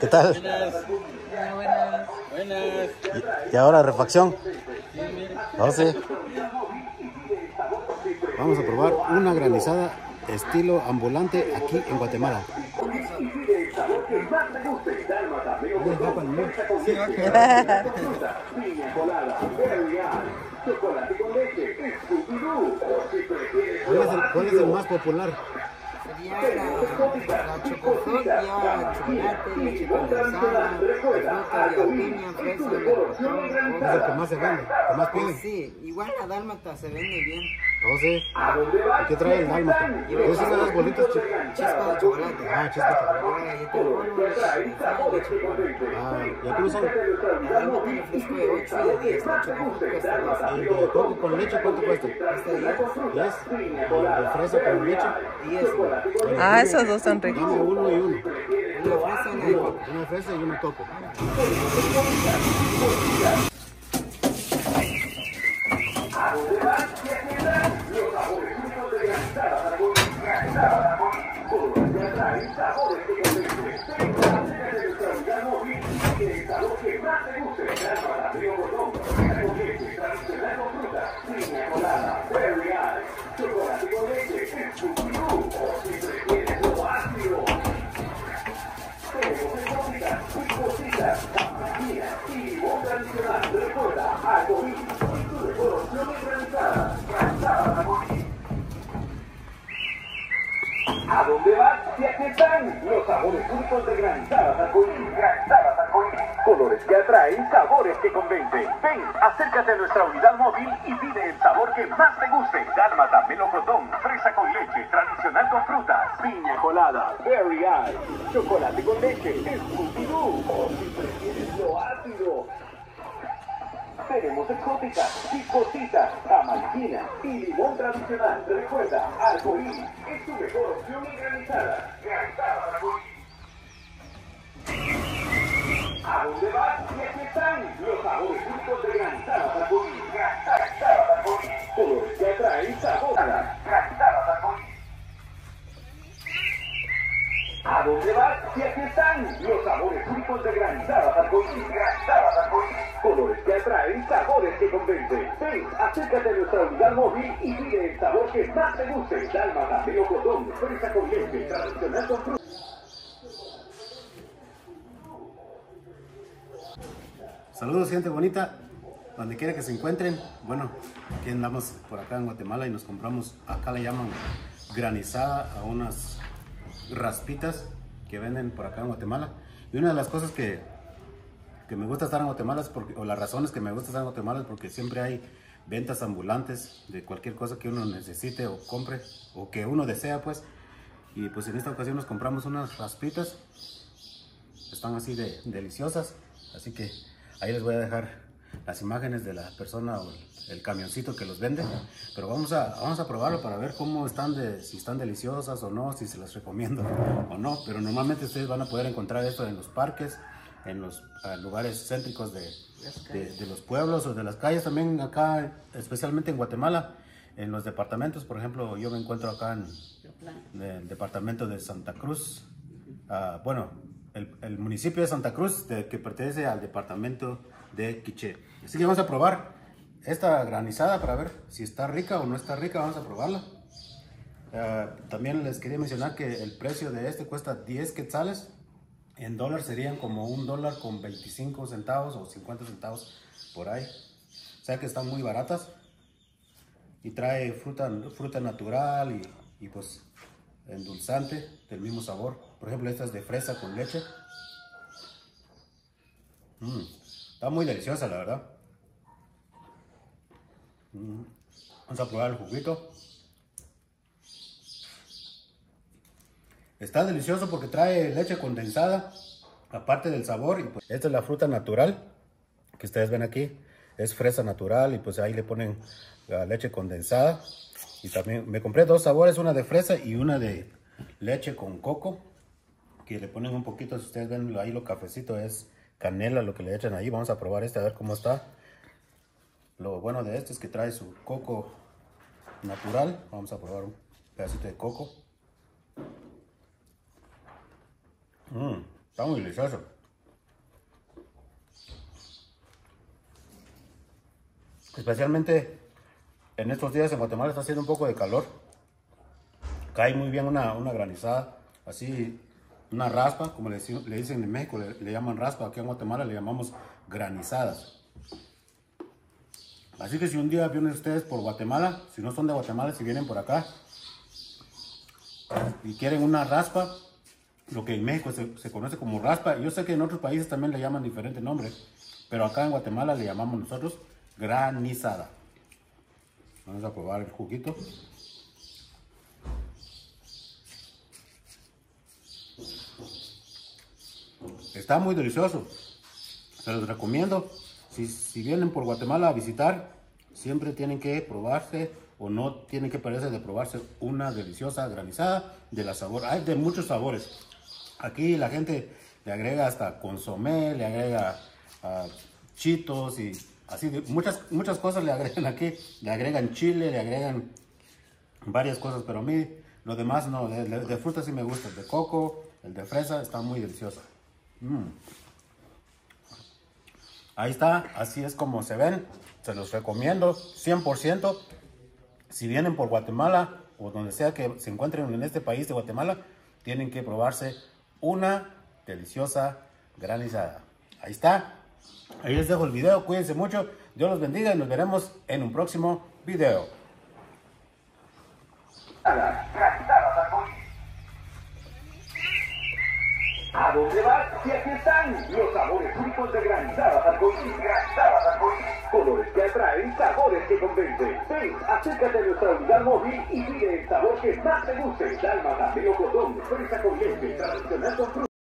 ¿Qué tal? Buenas. Buenas. Buenas. ¿Y, y ahora refacción? Oh, sí. Vamos a probar una granizada estilo ambulante aquí en Guatemala. ¿Cuál es el, más popular? Sería la, la chocolate, leche condensada, fruta, piña, Es el que más se vende, que más la. Oh, sí. ¿Y qué trae el dálmata? Es una de las bolitas chi- Chispa de chocolate. Ah, chispa de chocolate. De. Ah, ¿y aquí no son? Dálmata refresco de 8 y de 10, la chocoflor cuesta 12. ¿El de coco con leche cuánto cuesta? Cuesta 10, ¿10? ¿Y el de fresa con leche? 10. Ah, esos dos son ricos. Dame uno y uno. Una fresa, una de coco. Una de fresa y uno coco. ¿A dónde vas? Si aquí están los sabores únicos de arcoíris. Atraen, sabores que convencen. Ven, acércate a nuestra unidad móvil y pide el sabor que más te guste. Dálmata, melocotón, fresa con leche, tradicional con frutas, piña colada, berry eye, chocolate con leche, Scooby-Doo. O si prefieres lo ácido, tenemos exótica, picosita, tamalquina y limón tradicional. Recuerda, arcoíris es tu mejor opción arcoíris. ¿A dónde vas? Los sabores únicos de granizadas arcoíris. Granizadas arcoíris. Colores que atraen sabor. Granizadas arcoíris. ¿A dónde vas? Si aquí están los sabores únicos de granizadas arcoíris. Granizadas arcoíris. Colores que atraen, sabores que convencen. Ven, acércate a nuestra unidad móvil y pide el sabor que más te guste. Dálmata, melocotón, fresa con leche, tradicional con fruta. Saludos gente bonita, donde quiera que se encuentren. Bueno, aquí andamos por acá en Guatemala y nos compramos, acá le llaman granizada a unas raspitas que venden por acá en Guatemala. Y una de las cosas que, que me gusta estar en Guatemala es o las razones que me gusta estar en Guatemala es porque siempre hay ventas ambulantes de cualquier cosa que uno necesite o compre o que uno desea pues. Y pues en esta ocasión nos compramos unas raspitas están así de deliciosas así que ahí les voy a dejar las imágenes de la persona o el, el camioncito que los vende pero vamos a vamos a probarlo para ver cómo están de si están deliciosas o no si se las recomiendo o no pero normalmente ustedes van a poder encontrar esto en los parques en los ah, lugares céntricos de, de, de los pueblos o de las calles también acá especialmente en Guatemala en los departamentos por ejemplo yo me encuentro acá en del departamento de Santa Cruz Ah, bueno, el, municipio de Santa Cruz, que pertenece al departamento de Quiché. Así que vamos a probar esta granizada para ver si está rica o no está rica. Vamos a probarla. Ah, también les quería mencionar que el precio de este cuesta 10 quetzales. En dólar serían como un dólar con 25 centavos o 50 centavos por ahí. O sea que están muy baratas. Y trae fruta, fruta natural y, y pues endulzante del mismo sabor. Por ejemplo, esta es de fresa con leche. Mm, está muy deliciosa, la verdad. Mm, Vamos a probar el juguito. Está delicioso porque trae leche condensada, aparte del sabor. Y pues, esta es la fruta natural que ustedes ven aquí. Es fresa natural y pues ahí le ponen la leche condensada. Y también me compré dos sabores, una de fresa y una de leche con coco. Que le ponen un poquito, si ustedes ven ahí lo cafecito es canela lo que le echan ahí. Vamos a probar este a ver cómo está. Lo bueno de este es que trae su coco natural. Vamos a probar un pedacito de coco. Mmm, está muy delicioso. Especialmente en estos días en Guatemala está haciendo un poco de calor. Cae muy bien una, una granizada, así una raspa, como le, dicen- en México, le, llaman raspa, aquí en Guatemala le llamamos granizadas. Así que si un día vienen ustedes por Guatemala, si no son de Guatemala, si vienen por acá y quieren una raspa, lo que en México se, se conoce como raspa, yo sé que en otros países también le llaman diferente nombre, pero acá en Guatemala le llamamos nosotros granizada. Vamos a probar el juguito. Está muy delicioso. Se los recomiendo. Si, si vienen por Guatemala a visitar, siempre tienen que probarse o no tienen que perderse de probarse una deliciosa granizada de la sabor. Hay de muchos sabores. Aquí la gente le agrega hasta consomé, le agrega ah, chitos y así de- muchas muchas cosas le agregan aquí. Le agregan chile, le agregan varias cosas, pero a mí lo demás no. De, de- fruta sí me gusta. El de coco, el de fresa está muy delicioso. Ahí está, así es como se ven. Se los recomiendo 100%. Si vienen por Guatemala o donde sea que se encuentren en este país de Guatemala, tienen que probarse una deliciosa granizada. Ahí está. Ahí les dejo el video. Cuídense mucho. Dios los bendiga y nos veremos en un próximo video. ¿A dónde vas? Si aquí están los sabores únicos de granizadas arcoíris. Granizadas arcoíris. Colores que atraen, sabores que convencen. Ven, acércate a nuestra unidad móvil y pide el sabor que más te guste. Dálmata, melocotón, fresa con leche, tradicional con fruta.